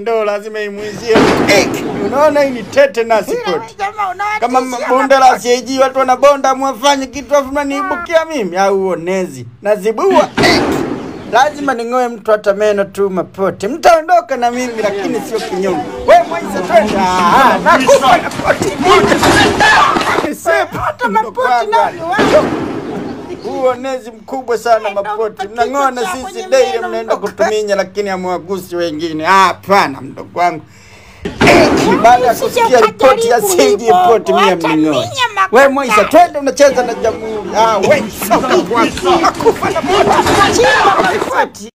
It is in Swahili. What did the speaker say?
ndoo lazima imwizie. Unaona hii ni tete na sport. Kama bonde la CAG watu wanabonda mwafanye kitu afu mnaniibukia mimi au uonezi. Nazibua. Lazima ning'oe mtu hata meno tu mapote. Mtaondoka na mimi lakini sio kinyongo. Wewe mwanzo twende. Ah, nakufa na poti. mapote mapoti navyo Uonezi mkubwa sana mapoti. Mnang'ona sisi daire, mnaenda kutuminya lakini hamwagusi wengine. Ah, Hapana mdogo wangu. Baada ya kusikia ripoti ya CAG ripoti mia mning'oa. we Moisa twende unacheza na jamhuri. Ah, na poti.